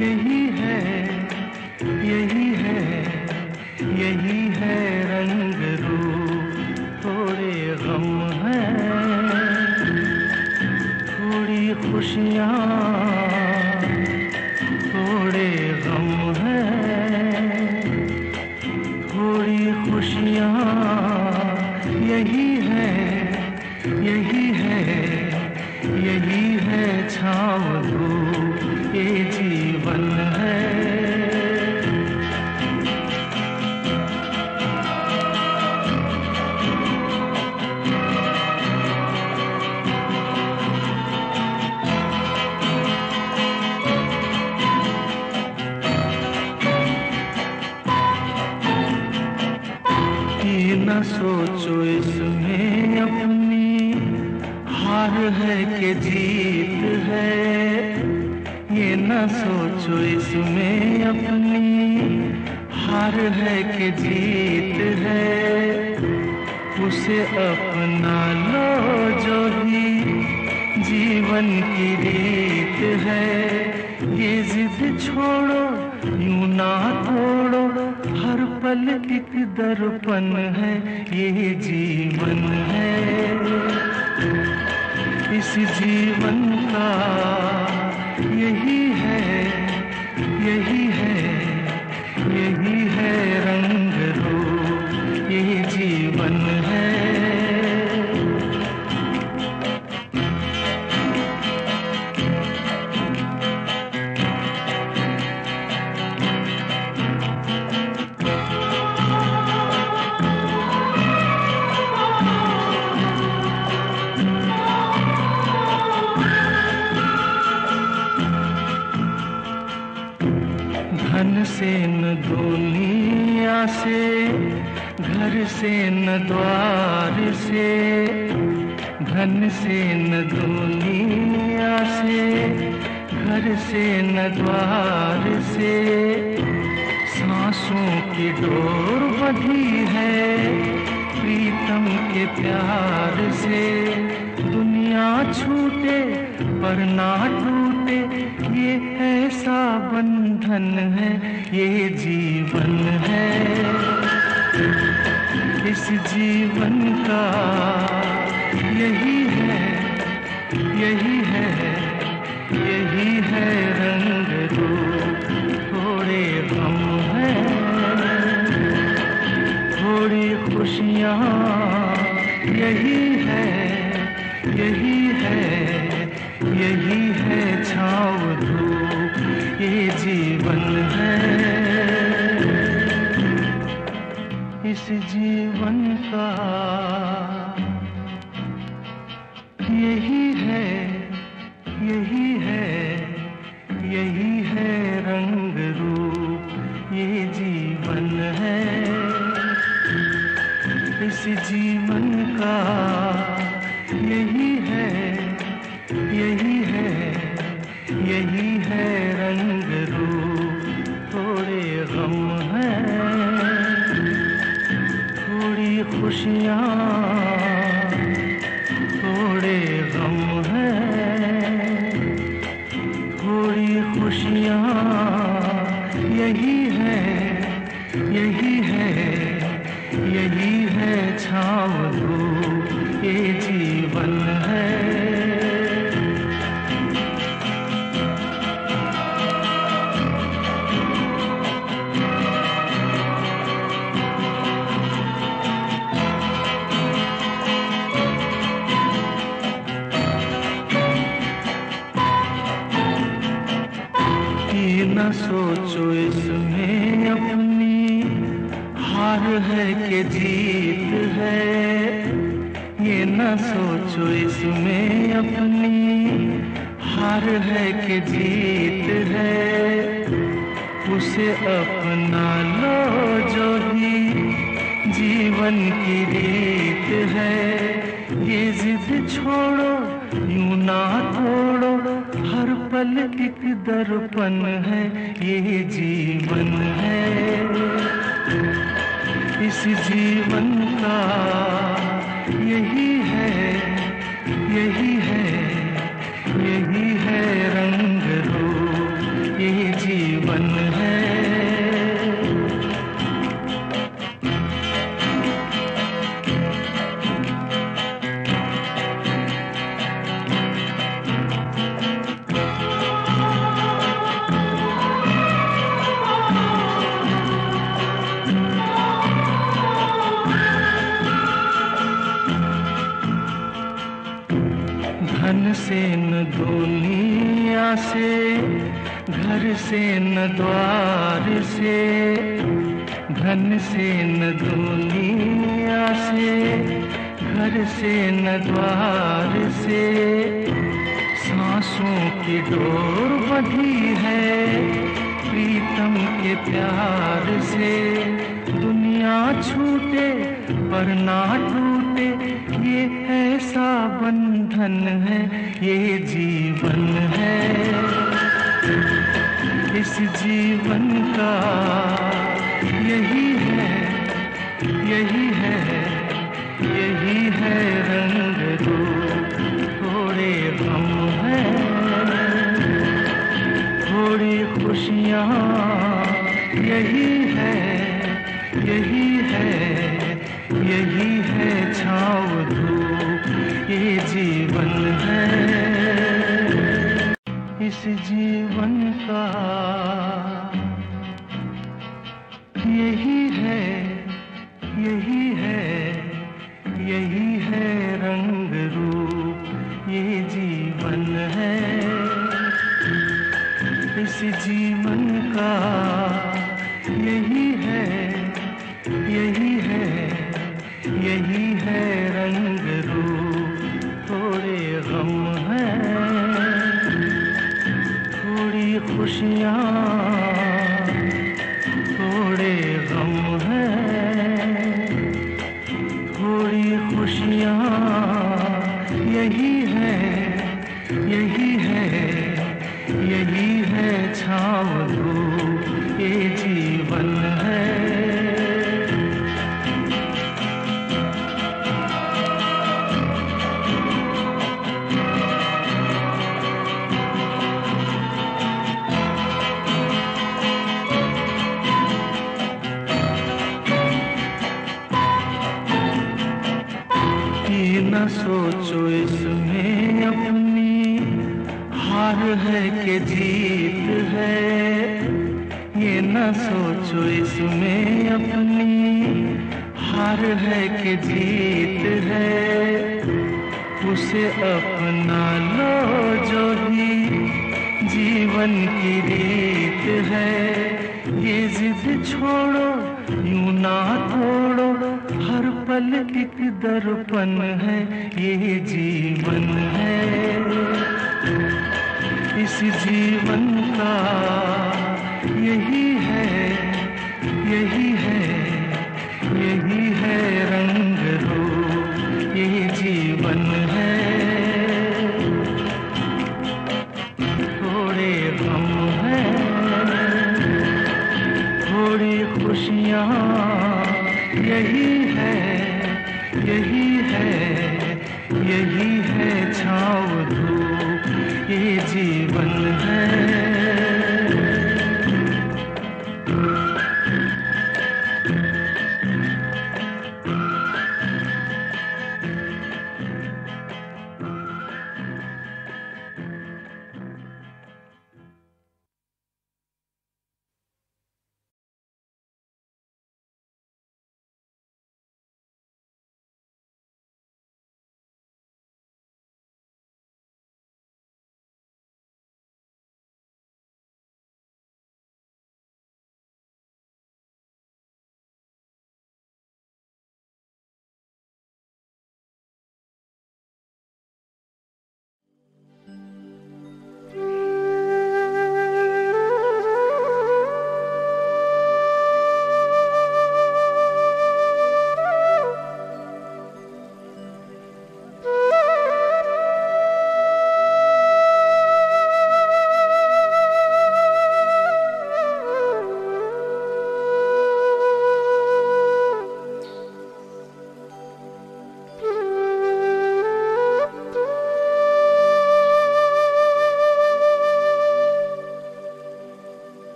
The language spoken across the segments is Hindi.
यही है यही है यही है रंग रूप थोड़े है खुशियाँ उसे अपना लो जो भी जीवन की रीत है। ये जिद छोड़ो, यूँ ना तोड़ो, हर पल एक दर्पण है, ये जीवन है। इस जीवन का यही है यही है यही है रंग। घर से न द्वार से, सांसों की डोर बधी है, प्रीतम के प्यार से। दुनिया छूटे, पर ना टूटे, ये ऐसा बंधन है, ये जीवन है। इस जीवन का यही है यही है। यही है रंग रूप जीवन का यही है यही है यही है रंग रूप थोड़े गम है, थोड़ी खुशियाँ ये जीवन है। हार है कि जीत है, उसे अपना लो जो भी जीवन की रीत है। ये जिद छोड़ो, यूँ ना तोड़ो, हर पल एक दर्पण है, ये जीवन है। इस जीवन का यही है यही है यही है रंग रूप यही जीवन है। धन से न दुनिया से घर से न द्वार से। सांसों की डोर बधी है प्रीतम के प्यार से। दुनिया छूटे पर ना टूटे, ये ऐसा बंधन है, ये जीवन है। इस जीवन का यही है यही है यही है। जीवन है। इस जीवन का यही है यही है यही है रंग। Ram इसमें अपनी हार है कि जीत है, उसे अपना लो जो भी जीवन की रीत है। ये जिद छोड़ो, यूँ ना तोड़ो, हर पल एक दर्पण है, ये जीवन है। इस जीवन का यही है यही है यही है रंग।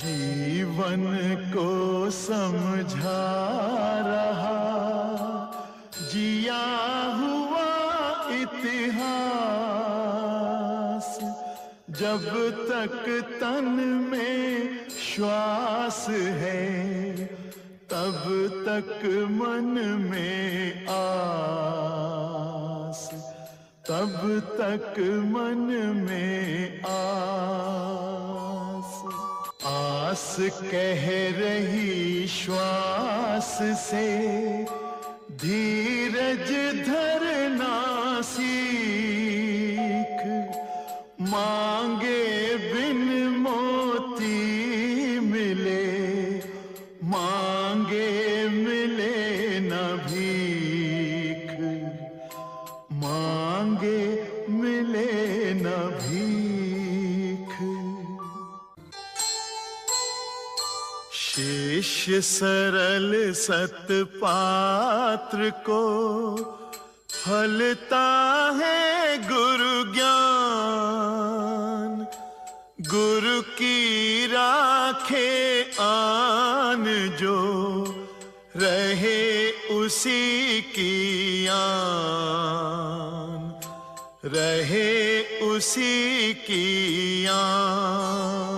जीवन को समझा रहा। जिया हुआ इतिहास, जब तक तन में श्वास है, तब तक मन में आस, तब तक मन में आस। आस कह रही श्वास से धीरज धरना सीख मांगे शिष्य सरल सतपात्र को फलता है गुरु ज्ञान। गुरु की राखे आन जो रहे उसी की आन। रहे उसी की आन।